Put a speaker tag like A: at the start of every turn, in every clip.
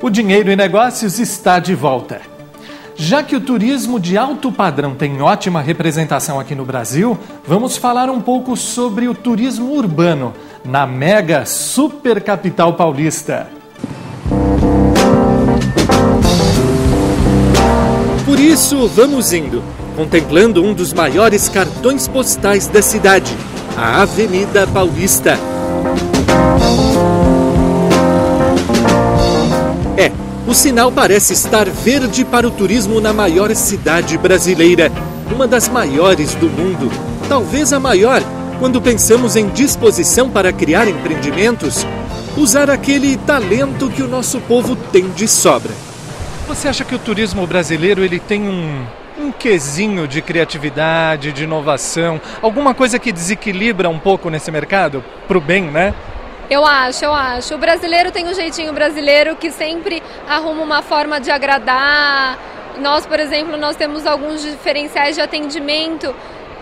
A: O Dinheiro e Negócios está de volta. Já que o turismo de alto padrão tem ótima representação aqui no Brasil, vamos falar um pouco sobre o turismo urbano na mega super capital paulista. Por isso, vamos indo, contemplando um dos maiores cartões postais da cidade, a Avenida Paulista. O sinal parece estar verde para o turismo na maior cidade brasileira, uma das maiores do mundo, talvez a maior, quando pensamos em disposição para criar empreendimentos, usar aquele talento que o nosso povo tem de sobra. Você acha que o turismo brasileiro ele tem um, um quesinho de criatividade, de inovação, alguma coisa que desequilibra um pouco nesse mercado? Pro bem, né?
B: Eu acho, eu acho. O brasileiro tem um jeitinho brasileiro que sempre arruma uma forma de agradar. Nós, por exemplo, nós temos alguns diferenciais de atendimento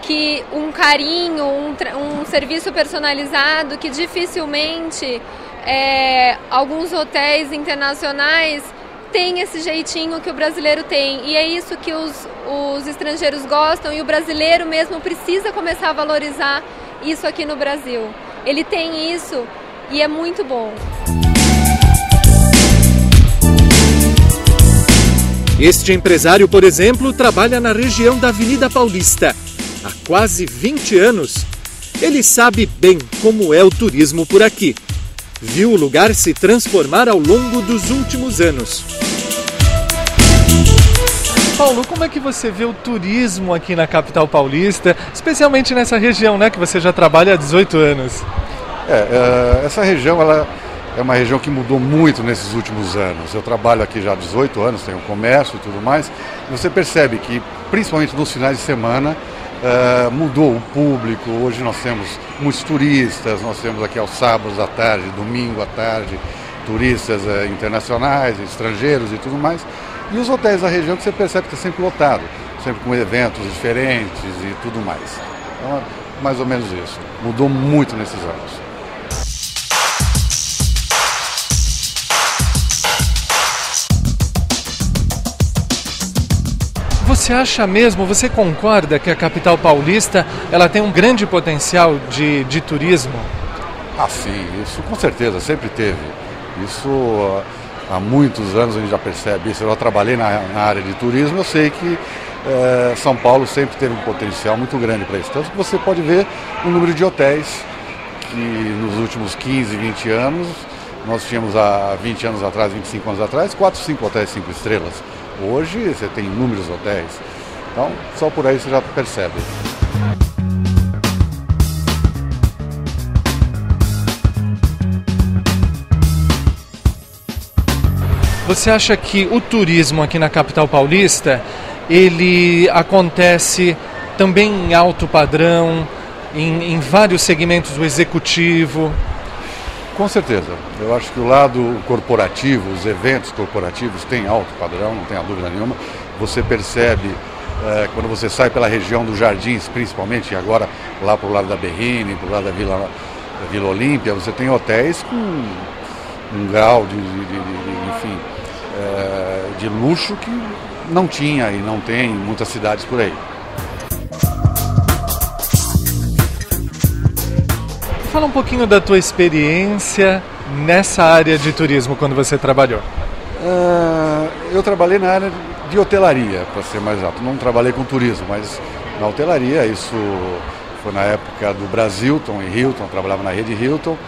B: que um carinho, um, um serviço personalizado que dificilmente é, alguns hotéis internacionais têm esse jeitinho que o brasileiro tem. E é isso que os, os estrangeiros gostam e o brasileiro mesmo precisa começar a valorizar isso aqui no Brasil. Ele tem isso e é muito bom.
A: Este empresário, por exemplo, trabalha na região da Avenida Paulista há quase 20 anos. Ele sabe bem como é o turismo por aqui. Viu o lugar se transformar ao longo dos últimos anos. Paulo, como é que você vê o turismo aqui na capital paulista, especialmente nessa região, né, que você já trabalha há 18 anos?
C: É, é, essa região ela é uma região que mudou muito nesses últimos anos. Eu trabalho aqui já há 18 anos, tenho comércio e tudo mais. E você percebe que, principalmente nos finais de semana, é, mudou o público. Hoje nós temos muitos turistas, nós temos aqui aos sábados à tarde, domingo à tarde, turistas é, internacionais, estrangeiros e tudo mais. E os hotéis da região que você percebe que está sempre lotado, sempre com eventos diferentes e tudo mais. Então, é mais ou menos isso. Mudou muito nesses anos.
A: Você acha mesmo, você concorda que a capital paulista ela tem um grande potencial de, de turismo?
C: Ah, sim, isso com certeza, sempre teve. Isso há muitos anos a gente já percebe isso. Eu trabalhei na, na área de turismo, eu sei que é, São Paulo sempre teve um potencial muito grande para isso. Tanto que você pode ver o número de hotéis que nos últimos 15, 20 anos, nós tínhamos há 20 anos atrás, 25 anos atrás, 4, 5 hotéis 5 estrelas. Hoje você tem inúmeros hotéis. Então, só por aí você já percebe.
A: Você acha que o turismo aqui na capital paulista, ele acontece também em alto padrão, em, em vários segmentos do executivo?
C: Com certeza. Eu acho que o lado corporativo, os eventos corporativos têm alto padrão, não tenha dúvida nenhuma. Você percebe é, quando você sai pela região dos jardins, principalmente agora lá para o lado da Berrine, para o lado da Vila, da Vila Olímpia, você tem hotéis com um grau de, de, de, de enfim, é, de luxo que não tinha e não tem em muitas cidades por aí.
A: Fala um pouquinho da tua experiência nessa área de turismo quando você trabalhou.
C: Uh, eu trabalhei na área de hotelaria, para ser mais exato. Não trabalhei com turismo, mas na hotelaria. Isso foi na época do Brasilton e Hilton, trabalhava na rede Hilton.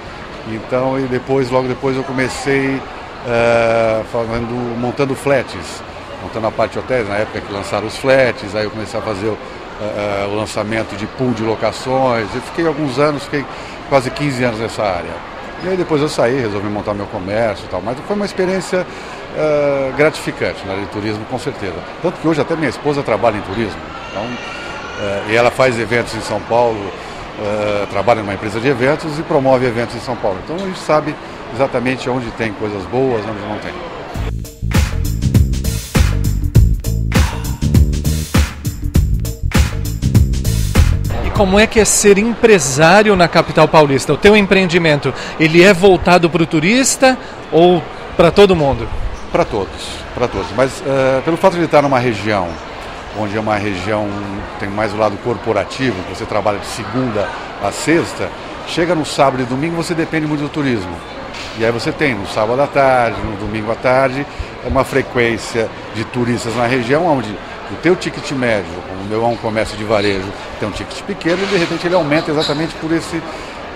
C: Então, e depois, logo depois, eu comecei uh, montando flats, montando a parte de hotéis, na época que lançaram os flats. Aí eu comecei a fazer uh, o lançamento de pool de locações. Eu fiquei alguns anos, fiquei quase 15 anos nessa área. E aí depois eu saí, resolvi montar meu comércio e tal, mas foi uma experiência uh, gratificante na área de turismo, com certeza. Tanto que hoje até minha esposa trabalha em turismo, então, uh, e ela faz eventos em São Paulo, trabalha numa empresa de eventos e promove eventos em São Paulo. Então a gente sabe exatamente onde tem coisas boas, onde não tem.
A: Como é que é ser empresário na capital paulista? O teu empreendimento, ele é voltado para o turista ou para todo mundo?
C: Para todos, para todos. Mas uh, pelo fato de estar numa região onde é uma região tem mais o lado corporativo, você trabalha de segunda a sexta, chega no sábado e domingo você depende muito do turismo. E aí você tem no sábado à tarde, no domingo à tarde, uma frequência de turistas na região onde o teu ticket médio, como o meu é um comércio de varejo, tem um ticket pequeno e de repente ele aumenta exatamente por esse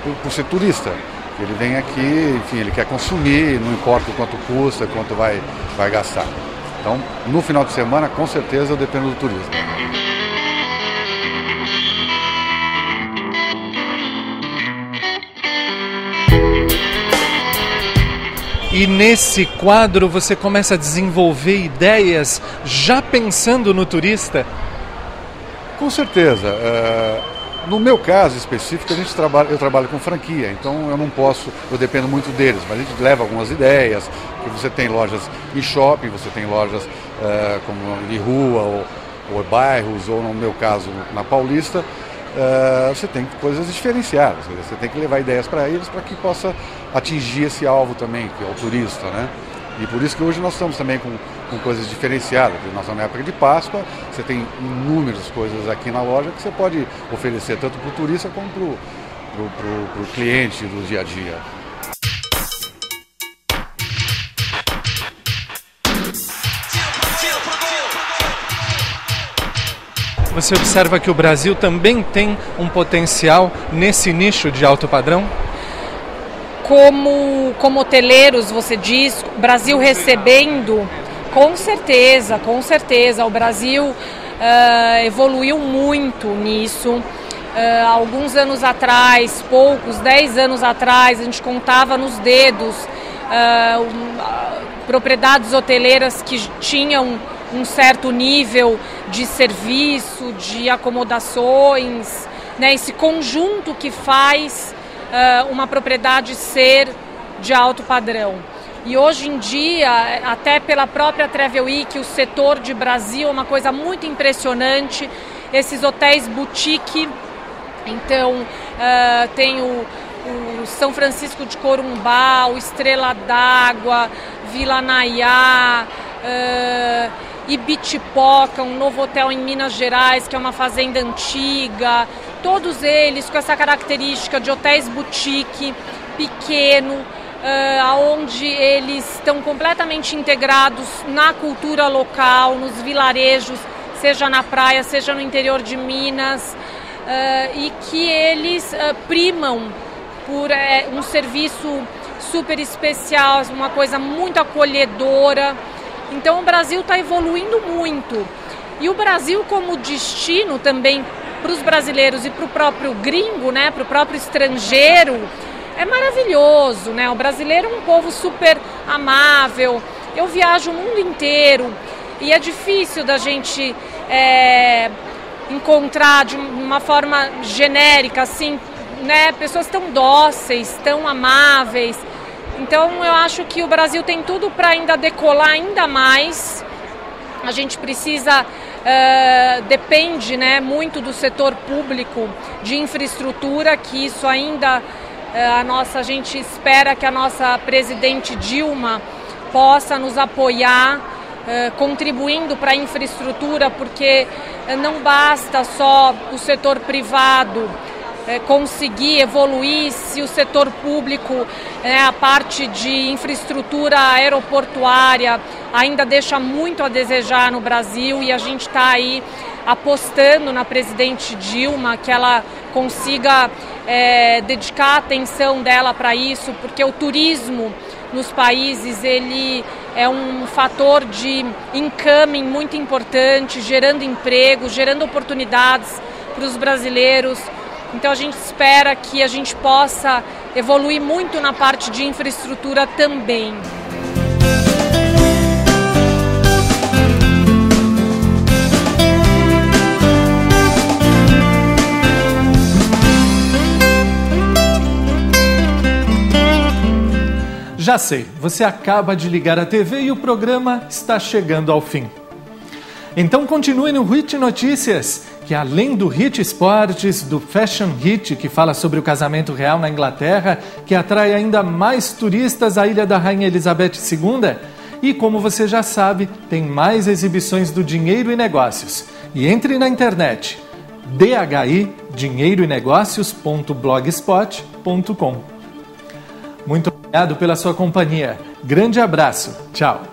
C: por, por ser turista. Ele vem aqui, enfim, ele quer consumir, não importa o quanto custa, quanto vai, vai gastar. Então, no final de semana, com certeza, eu dependo do turismo.
A: E nesse quadro você começa a desenvolver ideias já pensando no turista?
C: Com certeza. Uh, no meu caso específico, a gente trabalha, eu trabalho com franquia, então eu não posso, eu dependo muito deles, mas a gente leva algumas ideias, que você tem lojas em shopping, você tem lojas uh, como de rua ou, ou, bairros, ou no meu caso na Paulista, uh, você tem coisas diferenciadas, você tem que levar ideias para eles para que possa atingir esse alvo também, que é o turista, né? E por isso que hoje nós estamos também com, com coisas diferenciadas. Nós estamos na época de Páscoa, você tem inúmeras coisas aqui na loja que você pode oferecer tanto para o turista como para o cliente do dia a dia.
A: Você observa que o Brasil também tem um potencial nesse nicho de alto padrão?
D: como, como hoteleiros, você diz, Brasil recebendo, com certeza, com certeza. O Brasil uh, evoluiu muito nisso. Uh, alguns anos atrás, poucos, dez anos atrás, a gente contava nos dedos uh, um, propriedades hoteleiras que tinham um certo nível de serviço, de acomodações, né, esse conjunto que faz uh, uma propriedade ser de alto padrão. E hoje em dia, até pela própria Travel Week, o setor de Brasil é uma coisa muito impressionante. Esses hotéis boutique, então uh, tem o, o, São Francisco de Corumbá, o Estrela d'Água, Vila Nayá, uh, Ibitipoca, um novo hotel em Minas Gerais, que é uma fazenda antiga, todos eles com essa característica de hotéis boutique, pequeno, uh, onde eles estão completamente integrados na cultura local, nos vilarejos, seja na praia, seja no interior de Minas, uh, e que eles uh, primam por uh, um serviço super especial, uma coisa muito acolhedora. Então o Brasil está evoluindo muito. E o Brasil como destino também para os brasileiros e para o próprio gringo, né, para o próprio estrangeiro, é maravilhoso, né? O brasileiro é um povo super amável. Eu viajo o mundo inteiro e é difícil da gente é, encontrar de uma forma genérica, assim, né? Pessoas tão dóceis, tão amáveis. Então eu acho que o Brasil tem tudo para ainda decolar ainda mais. A gente precisa Uh, depende né, muito do setor público de infraestrutura, que isso ainda uh, a nossa a gente espera que a nossa presidente Dilma possa nos apoiar, uh, contribuindo para a infraestrutura, porque não basta só o setor privado é, conseguir evoluir se o setor público, é, a parte de infraestrutura aeroportuária, ainda deixa muito a desejar no Brasil e a gente está aí apostando na presidente Dilma que ela consiga é, dedicar a atenção dela para isso, porque o turismo nos países ele é um fator de incoming muito importante, gerando emprego, gerando oportunidades para os brasileiros. Então a gente espera que a gente possa evoluir muito na parte de infraestrutura também.
A: Já sei, você acaba de ligar a TV e o programa está chegando ao fim. Então continue no Hit Notícias, que além do Hit Sports, do Fashion Hit, que fala sobre o casamento real na Inglaterra, que atrai ainda mais turistas à ilha da Rainha Elizabeth II, e como você já sabe, tem mais exibições do Dinheiro e Negócios. E entre na internet dhi dinheiroenegócios.blogspot.com. Muito obrigado pela sua companhia. Grande abraço. Tchau.